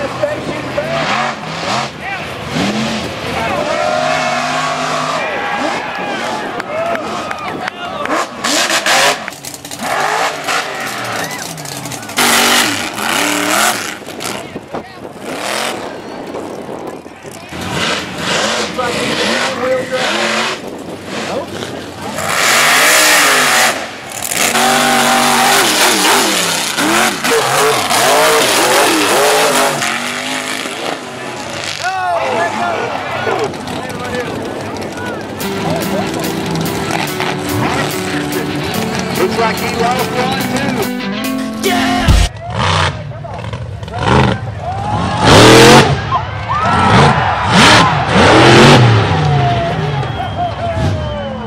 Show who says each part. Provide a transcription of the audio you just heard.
Speaker 1: Looks like he one too. Yeah!